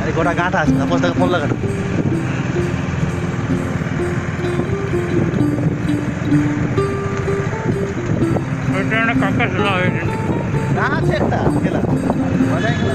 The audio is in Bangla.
আরে গোটা গাঁটা আছে তারপর তাকে ফোন লাগানো কাকা হয়েছে। না, আছে একটা খেলা মজাই খেলা